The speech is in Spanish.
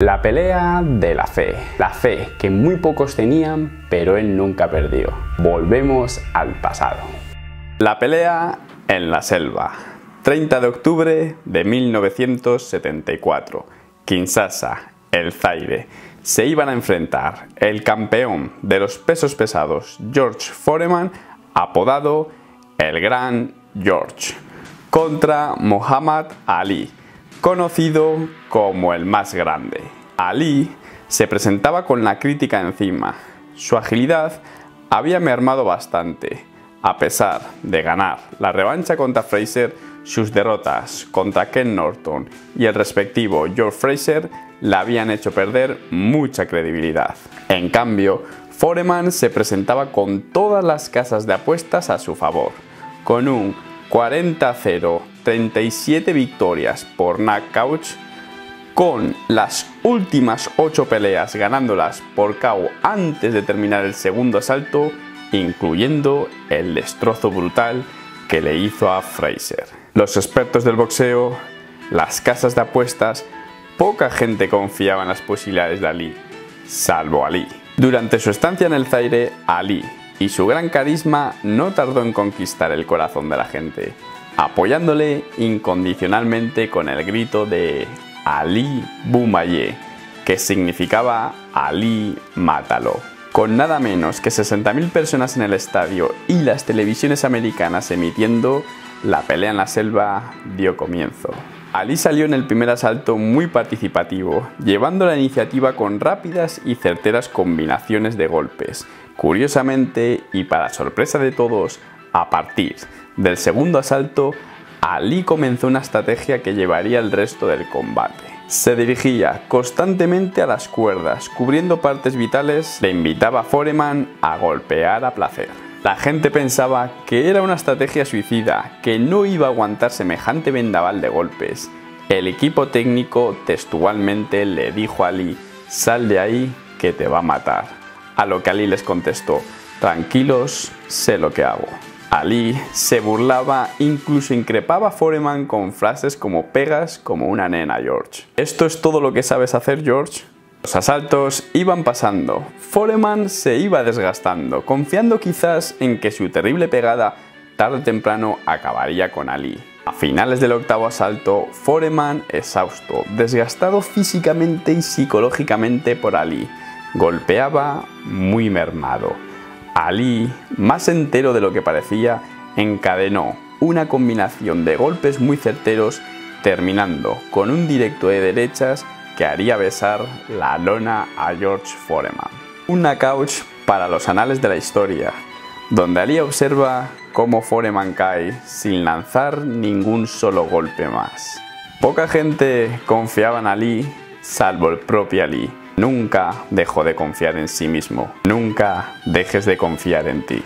La pelea de la fe. La fe que muy pocos tenían, pero él nunca perdió. Volvemos al pasado. La pelea en la selva. 30 de octubre de 1974. Kinshasa, el Zaire. Se iban a enfrentar el campeón de los pesos pesados, George Foreman, apodado el Gran George, contra Muhammad Ali conocido como el más grande. Ali se presentaba con la crítica encima. Su agilidad había mermado bastante. A pesar de ganar la revancha contra Fraser, sus derrotas contra Ken Norton y el respectivo George Fraser le habían hecho perder mucha credibilidad. En cambio, Foreman se presentaba con todas las casas de apuestas a su favor, con un 40-0 37 victorias por knockout, con las últimas 8 peleas ganándolas por KO antes de terminar el segundo asalto, incluyendo el destrozo brutal que le hizo a Fraser. Los expertos del boxeo, las casas de apuestas, poca gente confiaba en las posibilidades de Ali, salvo Ali. Durante su estancia en el Zaire, Ali y su gran carisma no tardó en conquistar el corazón de la gente apoyándole incondicionalmente con el grito de Ali Bumaye, que significaba Ali mátalo. Con nada menos que 60.000 personas en el estadio y las televisiones americanas emitiendo, la pelea en la selva dio comienzo. Ali salió en el primer asalto muy participativo, llevando la iniciativa con rápidas y certeras combinaciones de golpes. Curiosamente, y para sorpresa de todos, a partir del segundo asalto, Ali comenzó una estrategia que llevaría el resto del combate. Se dirigía constantemente a las cuerdas, cubriendo partes vitales, le invitaba a Foreman a golpear a placer. La gente pensaba que era una estrategia suicida, que no iba a aguantar semejante vendaval de golpes. El equipo técnico textualmente le dijo a Ali, sal de ahí que te va a matar. A lo que Ali les contestó, tranquilos, sé lo que hago. Ali se burlaba, incluso increpaba a Foreman con frases como pegas como una nena, George. ¿Esto es todo lo que sabes hacer, George? Los asaltos iban pasando. Foreman se iba desgastando, confiando quizás en que su terrible pegada tarde o temprano acabaría con Ali. A finales del octavo asalto, Foreman, exhausto, desgastado físicamente y psicológicamente por Ali, golpeaba muy mermado. Ali, más entero de lo que parecía, encadenó una combinación de golpes muy certeros, terminando con un directo de derechas que haría besar la lona a George Foreman. Un knockout para los anales de la historia, donde Ali observa cómo Foreman cae sin lanzar ningún solo golpe más. Poca gente confiaba en Ali, salvo el propio Ali Nunca dejo de confiar en sí mismo. Nunca dejes de confiar en ti.